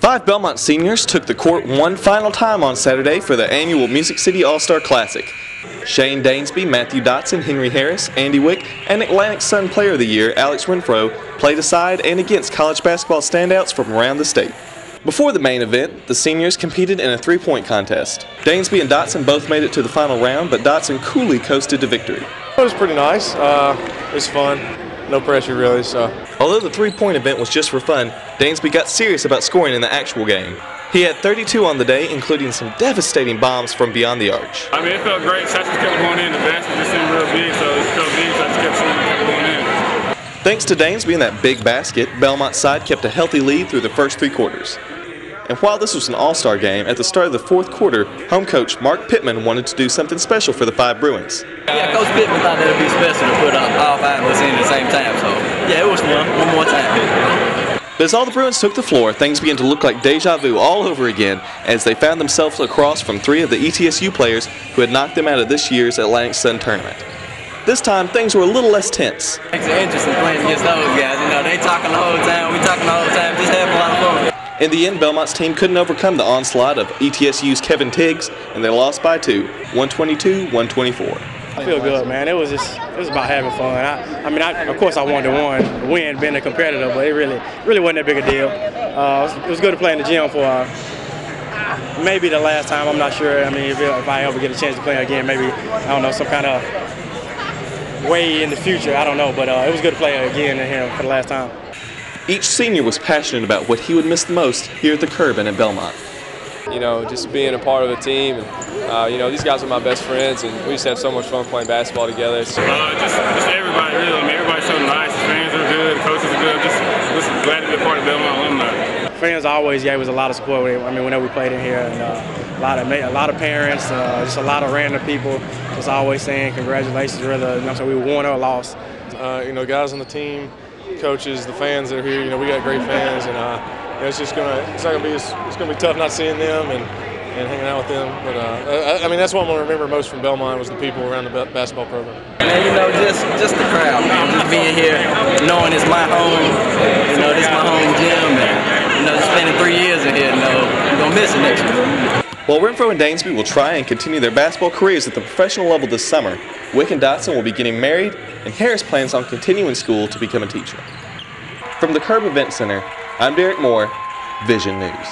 Five Belmont seniors took the court one final time on Saturday for the annual Music City All-Star Classic. Shane Dansby, Matthew Dotson, Henry Harris, Andy Wicke, and Atlantic Sun Player of the Year Alex Renfroe played aside and against college basketball standouts from around the state. Before the main event, the seniors competed in a three-point contest. Dansby and Dotson both made it to the final round, but Dotson coolly coasted to victory. It was pretty nice. Uh, it was fun. No pressure really, so. Although the three-point event was just for fun, Dansby got serious about scoring in the actual game. He had 32 on the day, including some devastating bombs from beyond the arch. I mean, it felt great. Shots just kept going in. The basket just seemed real big, so it felt big. Shots kept shooting, going in. Thanks to Dansby and that big basket, Belmont's side kept a healthy lead through the first three quarters. And while this was an all-star game, at the start of the fourth quarter, home coach Mark Pittman wanted to do something special for the five Bruins. Yeah, Coach Pittman thought that would be special to put all five of us in at the same time, so yeah, it was fun. One more time. But as all the Bruins took the floor, things began to look like deja vu all over again as they found themselves across from three of the ETSU players who had knocked them out of this year's Atlantic Sun tournament. This time, things were a little less tense. It's interesting playing against those guys. You know, they talking the whole time, we talking the whole time, just having a lot of fun. In the end, Belmont's team couldn't overcome the onslaught of ETSU's Kevin Tiggs, and they lost by two, 122-124. I feel good, man. It was just it was about having fun. I, I mean, I, of course, I wanted to win, win, being a competitor, but it really, really wasn't that big a deal. Uh, it, was, it, was, good to play in the gym for uh, maybe the last time. I'm not sure. I mean, if, if I ever get a chance to play again, maybe I don't know some kind of way in the future. I don't know, but uh, it was good to play again in here for the last time. Each senior was passionate about what he would miss the most here at the Curb and at Belmont. You know, just being a part of a team. And, uh, you know, these guys are my best friends, and we just have so much fun playing basketball together. So. Uh, just, just everybody, really. I mean, everybody's so nice. The fans are good. The coaches are good. Just, just glad to be a part of Belmont alumni. Fans always gave us a lot of support. I mean, whenever we played in here, and uh, a lot of a lot of parents, uh, just a lot of random people, just always saying congratulations, whether you know, so we won or lost. Uh, you know, guys on the team coaches, the fans that are here. You know, we got great fans, and uh, you know, it's just gonna it's not gonna be it's, gonna be tough not seeing them and, and hanging out with them. But uh, I, I, mean, that's what I'm gonna remember most from Belmont was the people around the basketball program. And you know, just just the crowd, man. Just being here, knowing it's my home. You know, this is my home gym, and you know, spending three years in here. You know, I'm gonna miss it next year. While Renfroe and Dansby will try and continue their basketball careers at the professional level this summer, Wicke and Dotson will be getting married, and Harris plans on continuing school to become a teacher. From the Curb Event Center, I'm Derek Moore, Vision News.